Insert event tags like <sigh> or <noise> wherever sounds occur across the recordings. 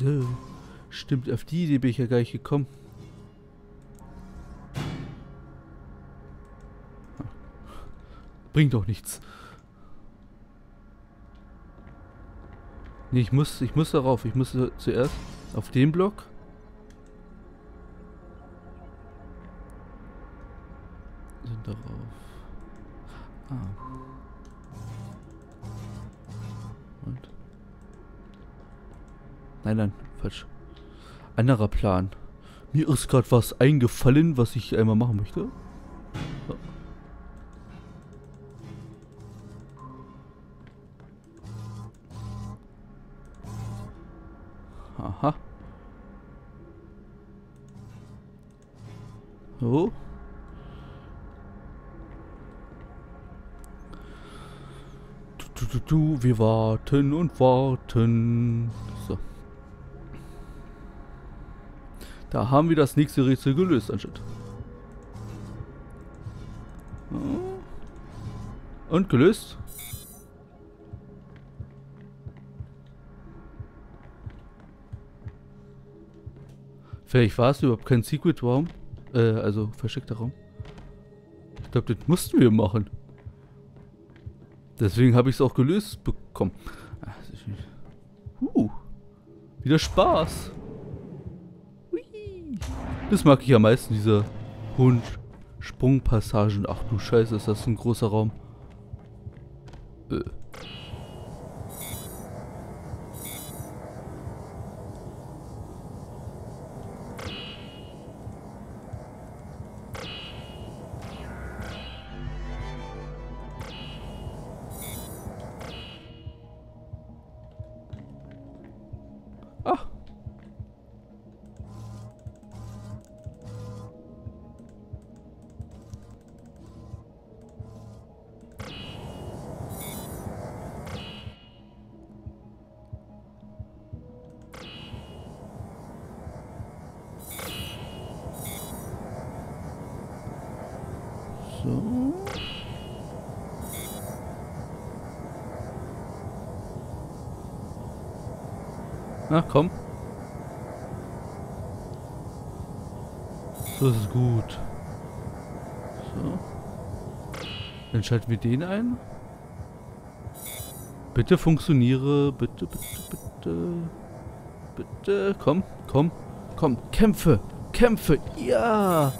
so. Stimmt, auf die Idee bin ich ja gar nicht gekommen. Bringt doch nichts. Nee, ich muss, ich muss darauf. Ich muss zuerst auf den Block. Sind darauf. Ah. Nein, nein, falsch. Anderer Plan. Mir ist gerade was eingefallen, was ich einmal machen möchte. Aha. So. Du, du, du, wir warten und warten. Da haben wir das nächste Rätsel gelöst, anstatt. Und gelöst? Vielleicht war es überhaupt kein Secret Raum. Äh, also versteckter Raum. Ich glaube, das mussten wir machen. Deswegen habe ich es auch gelöst bekommen. Uh, wieder Spaß. Das mag ich am meisten, diese hohen Sprungpassagen. Ach du Scheiße, ist das ein großer Raum. Äh. Na, komm. Das ist gut. So. Dann schalten wir den ein. Bitte funktioniere. Bitte, bitte, bitte. Bitte. Komm, komm, komm. Kämpfe. Kämpfe. Ja.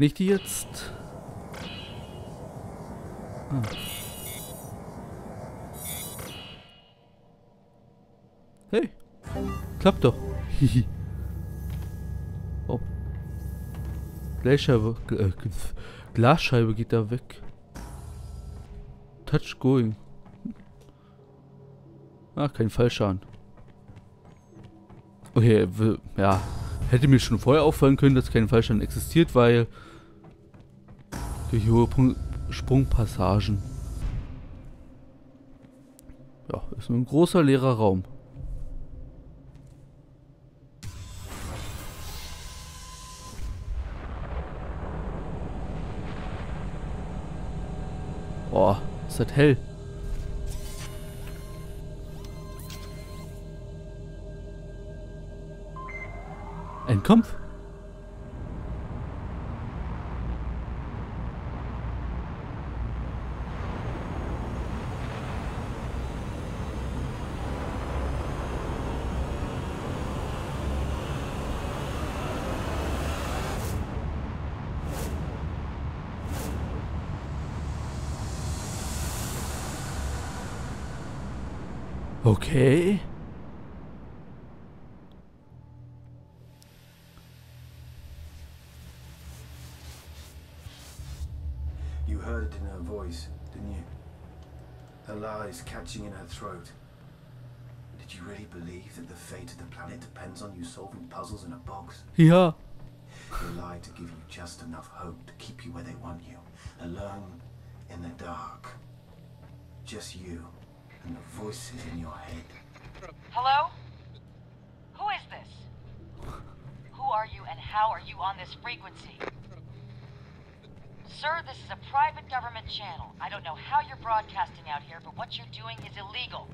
Trenne ich die jetzt? Ah. Hey, klappt doch. <laughs> Oh. Glasscheibe, äh, Glasscheibe geht da weg. Touch going. Ah, kein Fallschaden. Okay, ja, Hätte mir schon vorher auffallen können, dass kein Fallstand existiert, weil durch hohe Sprungpassagen. Ja, ist ein großer leerer Raum. Boah, ist das hell. Ein Kampf? Her lies catching in her throat. Did you really believe that the fate of the planet depends on you solving puzzles in a box? Yeah. They lie to give you just enough hope to keep you where they want you. Alone in the dark. Just you and the voices in your head. Hello? Who is this? Who are you and how are you on this frequency? Sir, this is a private government channel. I don't know how you're broadcasting out here, but what you're doing is illegal.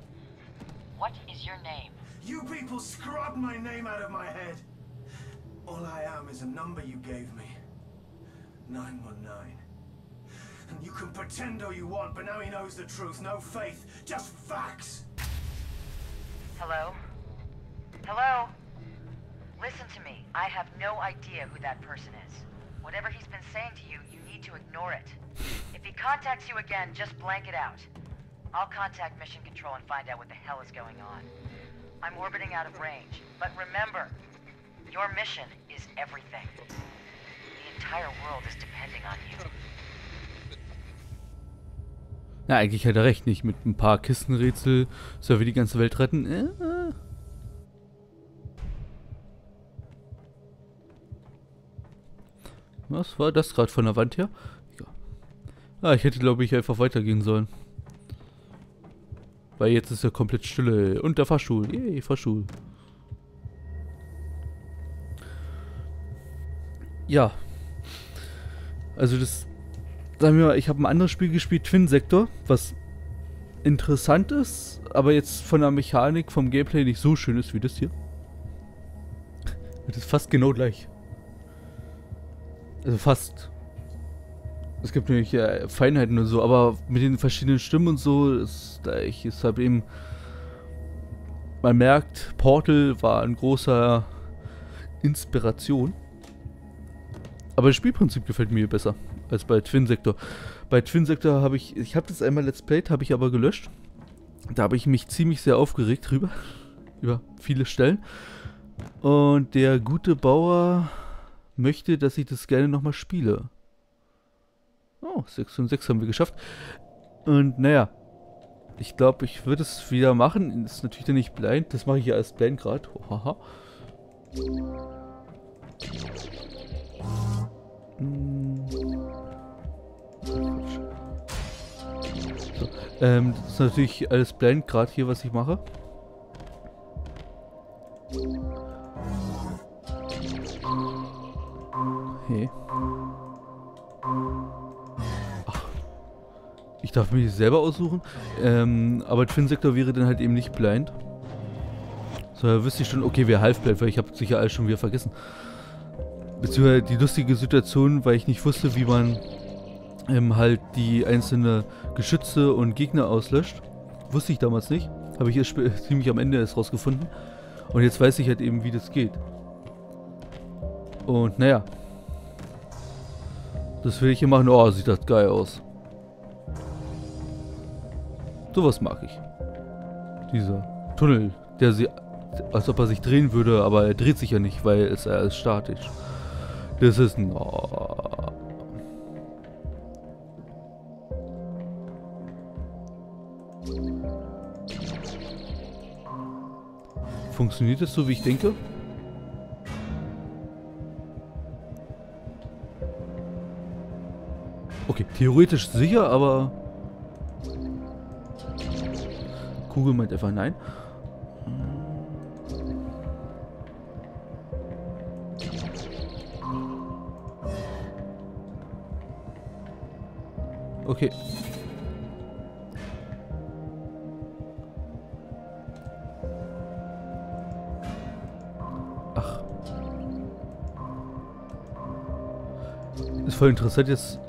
What is your name? You people scrubbed my name out of my head. All I am is a number you gave me. 919. And you can pretend all you want, but now he knows the truth. No faith, just facts. Hello? Hello? Listen to me. I have no idea who that person is. Whatever he's been saying to you, you need to ignore it. If he contacts you again, just blank it out. I'll contact Mission Control and find out what the hell is going on. I'm orbiting out of range, but remember, your mission is everything. The entire world is depending on you. Na, eigentlich hat er recht, nicht mit ein paar Kistenrätsel soll wir die ganze Welt retten. Äh. Was war das gerade von der Wand her? Ja. Ah, ich hätte, glaube ich, einfach weitergehen sollen. Weil jetzt ist ja komplett Stille. Und der Fahrstuhl. Yay, Fahrstuhl. Ja. Also das... Sagen wir mal, ich habe ein anderes Spiel gespielt, Twin Sector, was interessant ist, aber jetzt von der Mechanik, vom Gameplay nicht so schön ist wie das hier. <laughs> Das ist fast genau gleich. Also fast. Es gibt natürlich äh, Feinheiten und so, aber mit den verschiedenen Stimmen und so ist da ich ist halt eben. Man merkt, Portal war ein großer Inspiration. Aber das Spielprinzip gefällt mir besser als bei Twin Sector. Bei Twin Sector habe ich, ich habe das einmal Let's Played, habe ich aber gelöscht. Da habe ich mich ziemlich sehr aufgeregt drüber. <laughs> über viele Stellen. Und der gute Bauer möchte, dass ich das gerne nochmal spiele. Oh, 6 und 6 haben wir geschafft. Und naja, ich glaube, ich würde es wieder machen. Ist natürlich dann nicht blind. Das mache ich ja als blind gerade. Haha. Hm. So, ähm, das ist natürlich alles blind gerade hier, was ich mache. Hey. Ach. Ich darf mich selber aussuchen. Ähm, aber Twin Sector wäre dann halt eben nicht blind. So, da wüsste ich schon, okay, wer half blind, weil ich habe sicher alles schon wieder vergessen. Beziehungsweise die lustige Situation, weil ich nicht wusste, wie man ähm, halt die einzelnen Geschütze und Gegner auslöscht. Wusste ich damals nicht. Habe ich erst <laughs> ziemlich am Ende erst rausgefunden. Und jetzt weiß ich halt eben, wie das geht. Und naja. Das will ich hier machen. Oh, sieht das geil aus. Sowas mag ich. Dieser Tunnel, der sie, als ob er sich drehen würde, aber er dreht sich ja nicht, weil es er ist statisch. Das ist ein... Oh. Funktioniert das so, wie ich denke? Theoretisch sicher, aber... Kugel meint einfach nein. Okay. Ach. Ist voll interessant jetzt.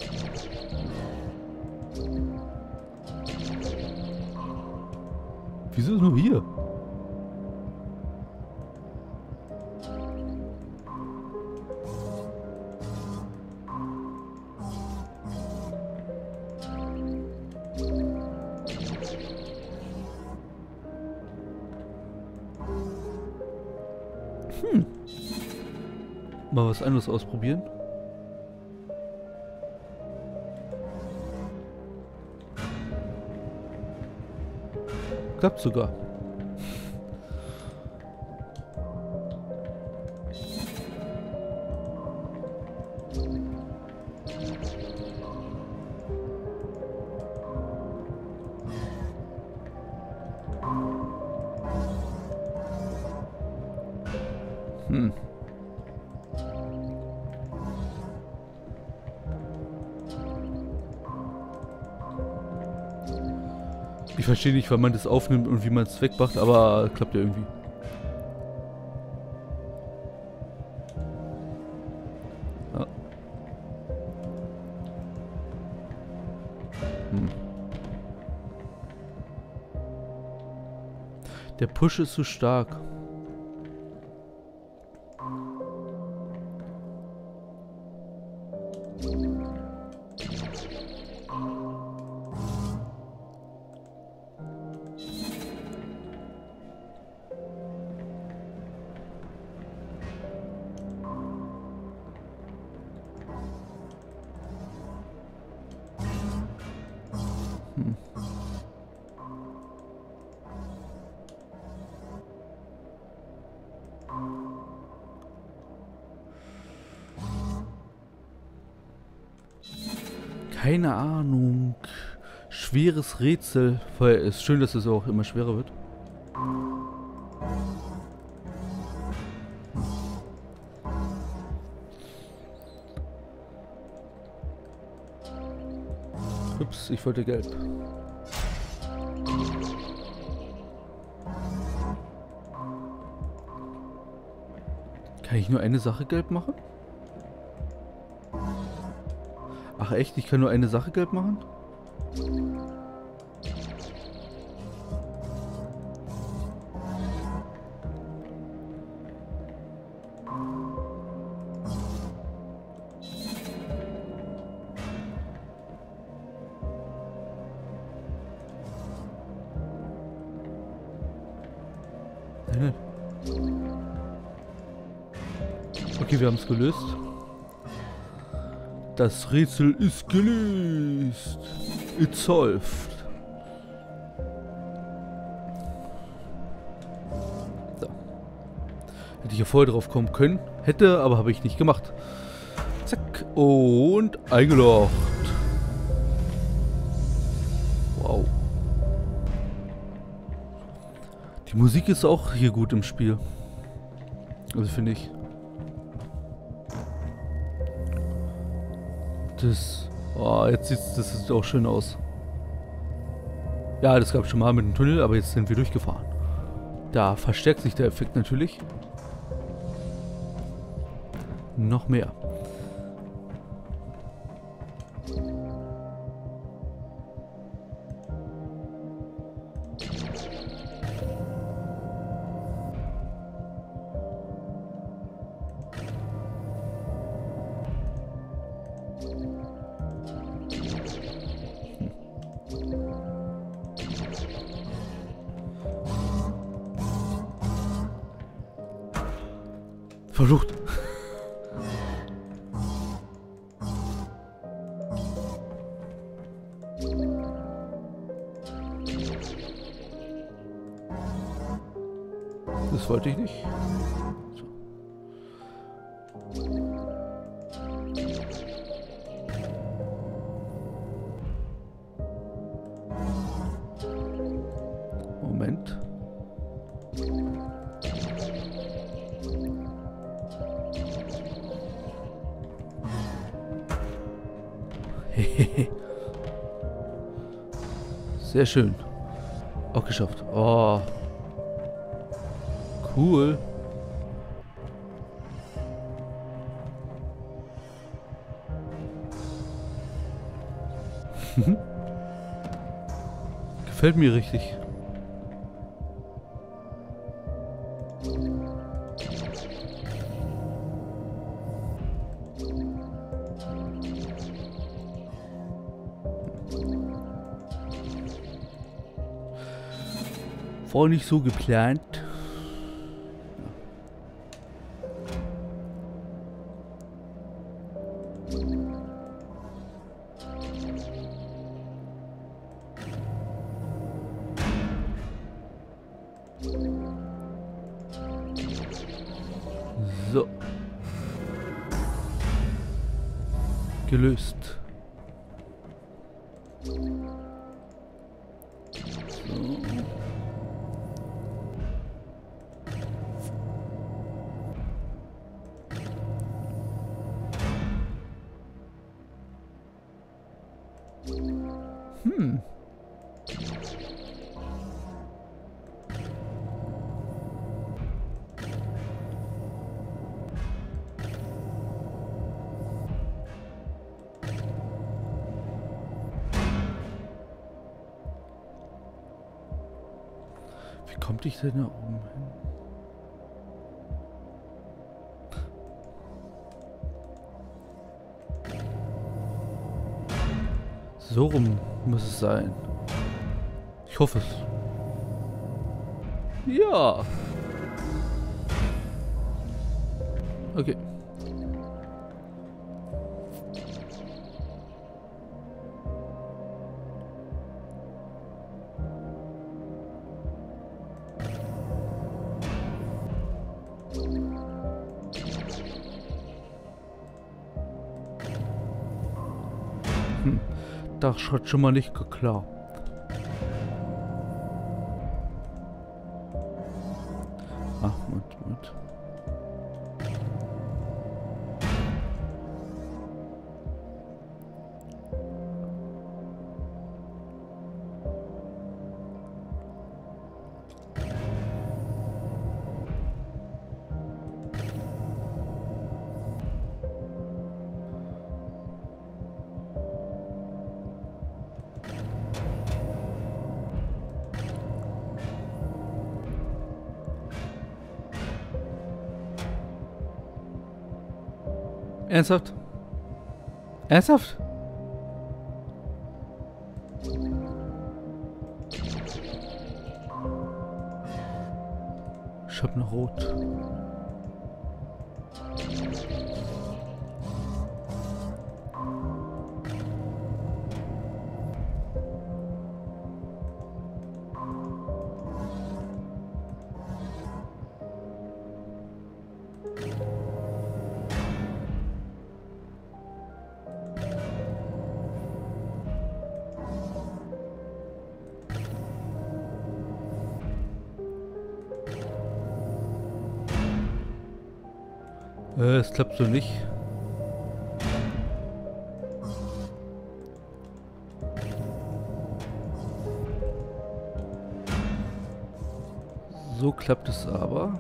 Hm. Mal was anderes ausprobieren. Klappt sogar. Verstehe nicht, wann man das aufnimmt und wie man es wegmacht, aber klappt ja irgendwie. Ja. Hm. Der Push ist zu stark. Keine Ahnung. Schweres Rätsel. Weil es ist schön, dass es auch immer schwerer wird. Ups, ich wollte gelb. Kann ich nur eine Sache gelb machen? Ach echt, ich kann nur eine Sache gelb machen? Okay, wir haben es gelöst. Das Rätsel ist gelöst. It's solved. So. Hätte ich ja vorher drauf kommen können. Hätte, aber habe ich nicht gemacht. Zack. Und eingeloggt. Wow. Die Musik ist auch hier gut im Spiel. Also finde ich. Das. Oh, jetzt sieht das sieht auch schön aus. Ja, das gab schon mal mit dem Tunnel, aber jetzt sind wir durchgefahren. Da verstärkt sich der Effekt natürlich. Noch mehr. Versucht. Das wollte ich nicht. <laughs> Sehr schön. Auch geschafft. Oh. Cool. <laughs> Gefällt mir richtig. War nicht so geplant. Hm. Wie kommt ich denn da oben hin? So rum muss es sein. Ich hoffe es. Ja. Okay. Das hat schon mal nicht geklappt. Ernsthaft? Ernsthaft? Ich hab noch rot. Klappt so nicht. So klappt es aber.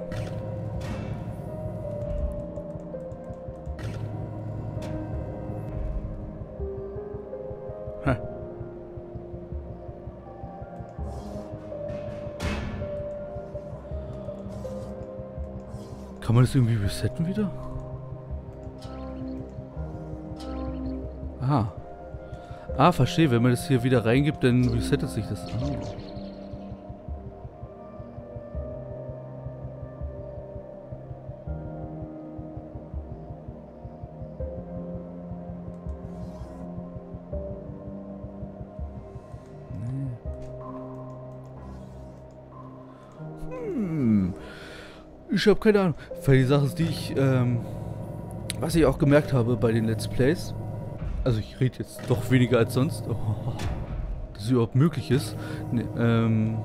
Kann man das irgendwie resetten wieder? Ah, verstehe. Wenn man das hier wieder reingibt, dann resettet sich das. Ah. Hm. Ich habe keine Ahnung. Weil die Sache ist, die ich, ähm, was ich auch gemerkt habe bei den Let's Plays, also ich rede jetzt doch weniger als sonst, oh, <laughs> dass es überhaupt möglich ist. Nee, ähm,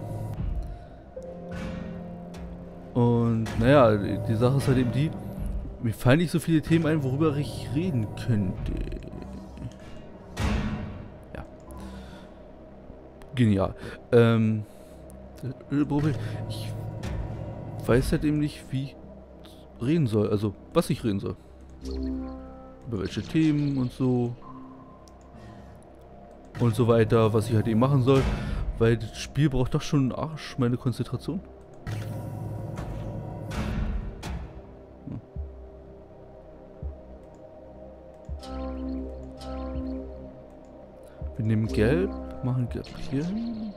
und naja, die Sache ist halt eben die, mir fallen nicht so viele Themen ein, worüber ich reden könnte. Ja. Genial. Ähm, ich weiß halt eben nicht, wie reden soll. Also, was ich reden soll. Über welche Themen und so. Und so weiter, was ich halt eben machen soll. Weil das Spiel braucht doch schon einen Arsch, meine Konzentration. Hm. Wir nehmen Gelb, machen Gelb hier hin.